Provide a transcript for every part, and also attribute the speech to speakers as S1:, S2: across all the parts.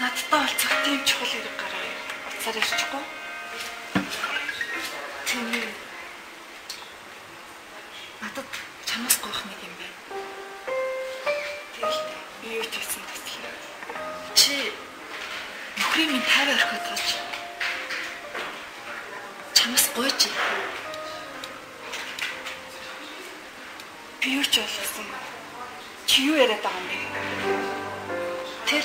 S1: Надтай олцох тийм чухал хэрэг гараа. Уцаар ирчихгүй. Тийм ээ. Надад чамаас гоох нэг юм байна. Тэгэл би юу ч хэлсэн төсөл. Чи нөхрийн минь тайван орхиод тооч. Чамаас гойж. Би юу ч болсон. Чи юу яриад байгаа юм бэ? Тэр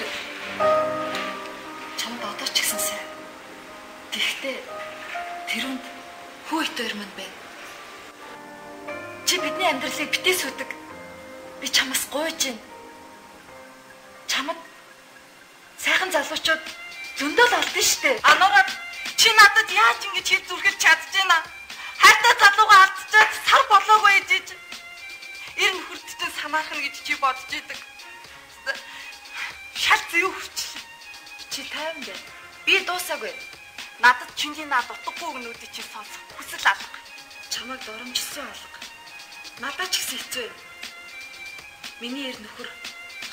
S1: чамд одоо ч гэсэн сайн. Гэхдээ тэрүнд хүү итээр мань байна. Чи бидний амьдралыг битээ сүдэг. Би чамаас гуйж байна. Чамд сайхан залуучууд зөндөл алдсан штэ.
S2: Анураа чи надад яаж ингэж хэл зүрхэл чадж байна? Хайртай залууга алдчихад сар болоогүй ээжиж. Ир нөхөртөө санаахна гэж чи бодож идэг. Шал зүй хүрчлээ.
S1: Чи тайван байна. Би дуусаагүй.
S2: Надад чиний наад утгагүй өгнүүдийг чи сонсох хүсэл алга.
S1: Чамайг доромжсон алга. Надад ч гэсэн хэцүү юм. Миний ир нөхөр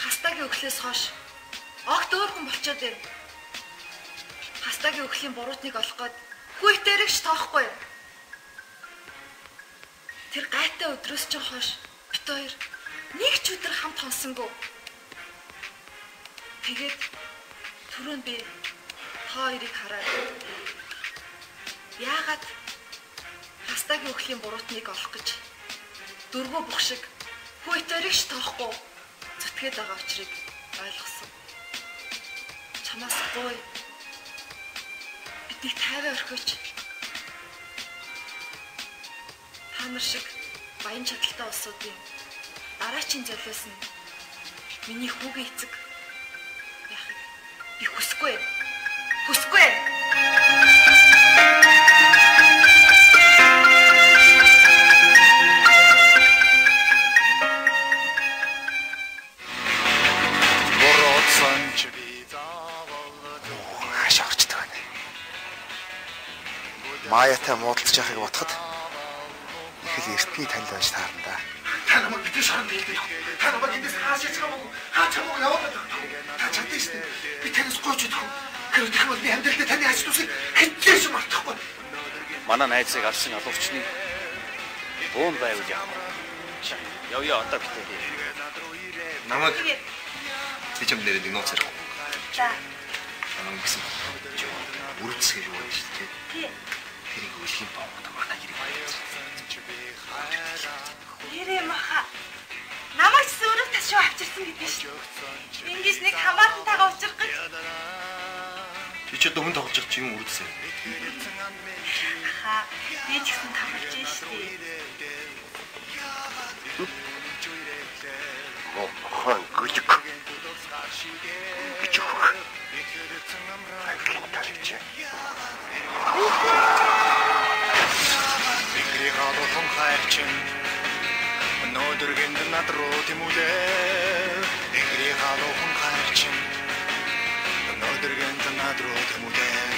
S1: хастагийн өглөөс хойш огт өөр хүн болчиход байна. Хастагийн өглөлийн буруутныг олох гээд хүйтэрэгч тоохгүй. Тэр гайтай өдрөөс ч хойш бит хоёр нэг ч өдөр хамт хонсонгүй. Тэгээд түрүүн би хоёрыг хараад яагаад хастагийн өглөлийн буруутныг олох гэж дөрвөө бүх шиг хүйтэрэгч тоохгүй зүтгээд байгаа учраас ойлгосон. Чамаас гой биднийг тайван орхиоч. Та нар шиг баян чадaltaй улсуудын дараачийн золиос нь миний хүүгийн эцэг би хүсэхгүй. Хүсэхгүй.
S3: Маятай муудалж яхахыг бодоход их л эртний танил байж таарна да.
S4: Та намайг битээ шоронд хэлдэг. Та намайг эндээс хаашаа чамаагүй. Хаа чамааг яваад байдаг. Та чадсан шүү дээ. Би танаас гойж өгөх. Тэгвэл би амьдралдаа таны ажил тусыг хэзээ ч мартахгүй.
S5: Манай найзыг алсан алуурчны бөөнд байвал яах вэ? Яв яа одоо битээ.
S3: Намайг би ч юм нэрээ нэг нууц ярих.
S1: За.
S3: Намайг гэсэн үргэлжлэх юу гэж шүү дээ.
S1: Тий.
S3: Тэрийг үлхийн боомод манай хэрэг байна.
S2: Нэрээ маха. Намайг ч өөрөө ташуу авчирсан гэдэг шүү. Ингиж нэг хамаатантайгаа уулзах гэж.
S3: Чи ч дөнгөн тоглож байгаа чи юм үргэлжлээ.
S2: Ха, би ч гэсэн тавлж шүү.
S3: Мохон гүжиг. Гүжиг. Айхлаа тарич.
S6: Бигрийн халуун хайрчин өнөөдөр гинт над руу тэмүүлээ Бигрийн халуун хайрчин өнөөдөр гинт над руу тэмүүлээ